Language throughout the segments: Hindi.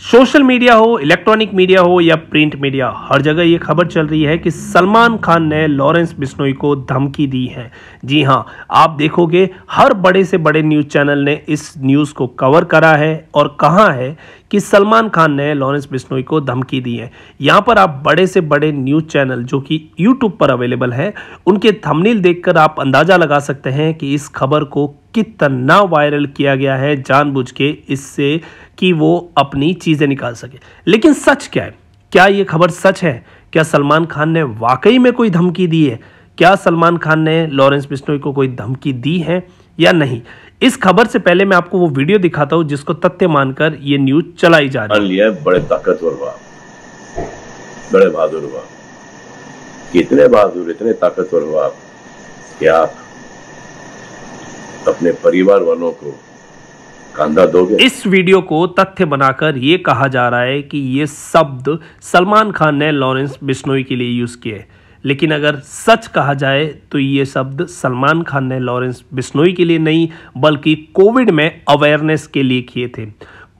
सोशल मीडिया हो, इलेक्ट्रॉनिक मीडिया हो या प्रिंट मीडिया, हर जगह ये खबर चल रही है कि सलमान खान ने लॉरेंस बिश्नोई को धमकी दी है। जी हाँ आप देखोगे, हर बड़े से बड़े न्यूज़ चैनल ने इस न्यूज़ को कवर करा है और कहा है कि सलमान खान ने लॉरेंस बिश्नोई को धमकी दी है। यहाँ पर आप बड़े से बड़े न्यूज़ चैनल जो कि यूट्यूब पर अवेलेबल है, उनके थंबनेल देखकर आप अंदाज़ा लगा सकते हैं कि इस खबर को कितना वायरल किया गया है जानबूझ के इससे कि वो अपनी चीज़ें निकाल सके। लेकिन सच क्या है? क्या ये खबर सच है? क्या सलमान खान ने वाकई में कोई धमकी दी है? क्या सलमान खान ने लॉरेंस बिश्नोई को कोई धमकी दी है या नहीं? इस खबर से पहले मैं आपको वो वीडियो दिखाता हूँ जिसको तथ्य मानकर ये न्यूज़ चलाई जा रही है। बड़े ताकतवर बाप बड़े बहादुर बाप कितने बहादुर, इतने ताकतवर बाप कि आप अपने परिवार वालों को कांधा दोगे? इस वीडियो को तथ्य बनाकर ये कहा जा रहा है कि ये शब्द सलमान खान ने लॉरेंस बिश्नोई के लिए यूज़ किए लेकिन अगर सच कहा जाए तो ये शब्द सलमान खान ने लॉरेंस बिश्नोई के लिए नहीं, बल्कि कोविड में अवेयरनेस के लिए किए थे।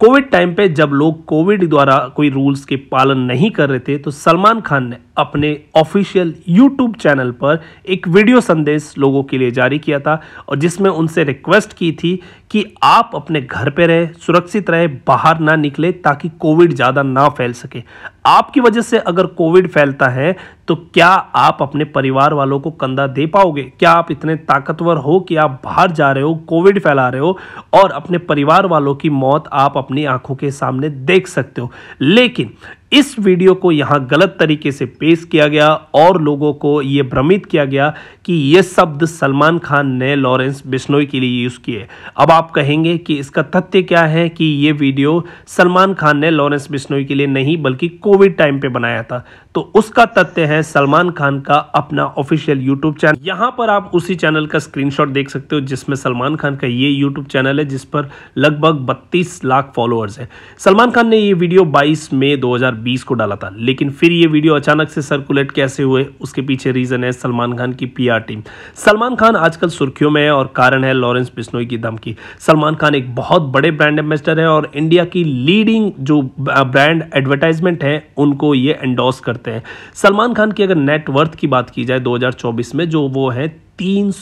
कोविड टाइम पे जब लोग कोविड द्वारा कोई रूल्स के पालन नहीं कर रहे थे तो सलमान खान ने अपने ऑफिशियल यूट्यूब चैनल पर एक वीडियो संदेश लोगों के लिए जारी किया था और जिसमें उनसे रिक्वेस्ट की थी कि आप अपने घर पे रहे, सुरक्षित रहे, बाहर ना निकले ताकि कोविड ज़्यादा ना फैल सके। आपकी वजह से अगर कोविड फैलता है तो क्या आप अपने परिवार वालों को कंधा दे पाओगे? क्या आप इतने ताकतवर हो कि आप बाहर जा रहे हो, कोविड फैला रहे हो, और अपने परिवार वालों की मौत आप अपनी आँखों के सामने देख सकते हो? लेकिन इस वीडियो को यहाँ गलत तरीके से पेश किया गया और लोगों को ये भ्रमित किया गया कि ये शब्द सलमान खान ने लॉरेंस बिश्नोई के लिए यूज़ किए। अब आप कहेंगे कि इसका तथ्य क्या है कि ये वीडियो सलमान खान ने लॉरेंस बिश्नोई के लिए नहीं, बल्कि कोविड टाइम पे बनाया था। तो उसका तथ्य है, सलमान खान का अपना ऑफिशियल यूट्यूब चैनल। यहाँ पर आप उसी चैनल का स्क्रीनशॉट देख सकते हो, जिसमें सलमान खान का ये यूट्यूब चैनल है, जिस पर लगभग बत्तीस लाख फॉलोअर्स है। सलमान खान ने ये वीडियो बाईस मई दो 2020 को डाला था। लेकिन फिर ये वीडियो अचानक से सर्कुलेट कैसे हुए, उसके पीछे रीजन है सलमान खान की पीआर टीम सलमान खान आजकल सुर्खियों में है और कारण है लॉरेंस बिश्नोई की धमकी। सलमान खान एक बहुत बड़े ब्रांड एम्बेसडर है और इंडिया की लीडिंग जो ब्रांड एडवर्टाइजमेंट है, उनको ये एंडोर्स करते हैं। सलमान खान की अगर नेटवर्थ की बात की जाए 2024 में, जो वो है तीन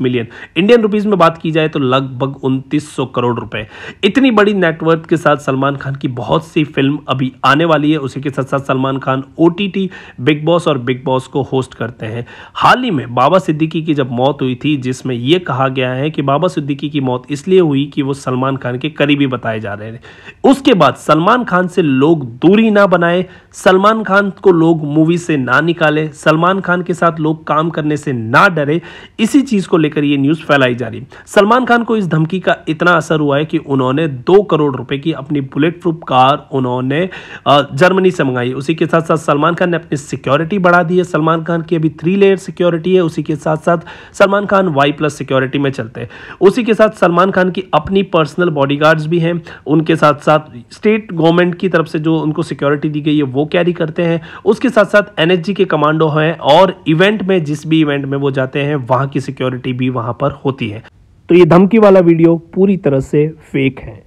मिलियन। इंडियन रुपीज़ में बात की जाए तो लगभग उनतीस करोड़ रुपए। इतनी बड़ी नेटवर्थ के साथ सलमान खान की बहुत सी फ़िल्म अभी आने वाली है। उसी के साथ साथ सलमान खान ओ बिग बॉस और बिग बॉस को होस्ट करते हैं। हाल ही में बाबा सिद्दीकी की जब मौत हुई थी, जिसमें यह कहा गया है कि बाबा सिद्दीकी की मौत इसलिए हुई कि वो सलमान खान के करीबी बताए जा रहे थे उसके बाद सलमान खान से लोग दूरी ना बनाए, सलमान खान को लोग मूवी से ना निकाले, सलमान खान के साथ लोग काम करने से ना डरे इसी चीज़ को लेकर ये न्यूज़ फैलाई जा रही सलमान खान को इस धमकी का इतना असर हुआ है कि उन्होंने दो करोड़ रुपए की अपनी बुलेट प्रूफ कार उन्होंने जर्मनी से मंगाई। उसी के साथ साथ सलमान खान ने अपनी सिक्योरिटी बढ़ा दी है। सलमान खान की अभी थ्री लेयर सिक्योरिटी है। उसी के साथ साथ Salman Khan Y plus security में चलते हैं। उसी के साथ सलमान खान की अपनी पर्सनल बॉडीगार्ड्स भी हैं। उनके साथ साथ स्टेट गवर्नमेंट की तरफ़ से जो उनको सिक्योरिटी दी गई है, वो कैरी करते हैं। उसके साथ साथ एनएचजी के कमांडो हैं और इवेंट में, जिस भी इवेंट में वो जाते जाते हैं, वहाँ की सिक्योरिटी भी वहाँ पर होती है। तो ये धमकी वाला वीडियो पूरी तरह से फेक है।